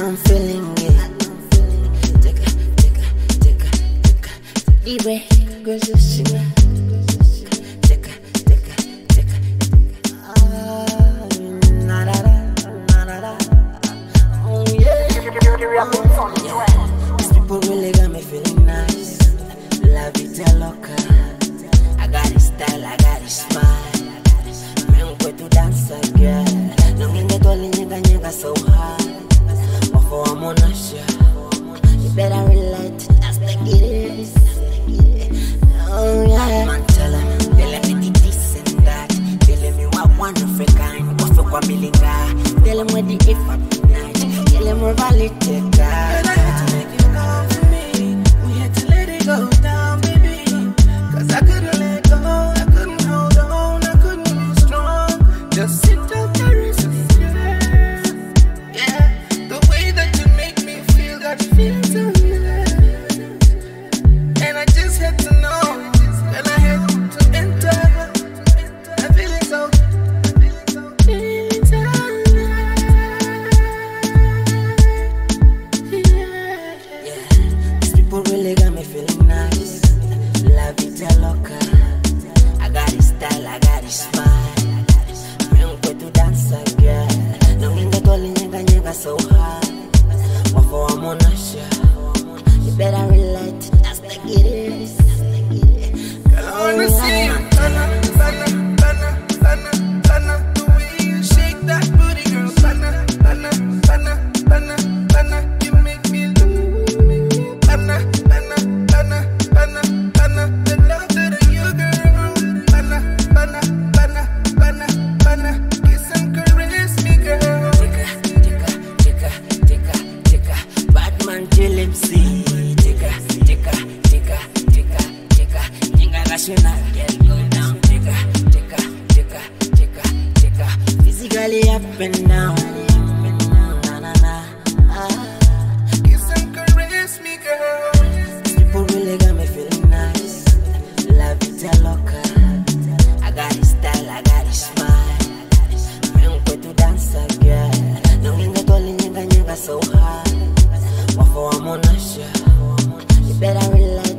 I'm feeling it. Take take a, take a, take a. Take a, take a, take. Ah, na na na, na na Oh, yeah. These people really got me feeling nice. La a locker. I got a style, I got a smile. immorality Minaj, La Vida Loca. I got his style, I got his smile. JLMC Jika, jika, jika, jika, jika Jika rational, get go down Jika, jika, jika, jika, jika Physically up and down Na na na ah. Kiss and caress me girl people really got me feeling nice La vida loca I got it style, I got it smile Me un cuento danza girl No venga con la ñanga ñanga so high Waffle, I'm on that shit. You better relax.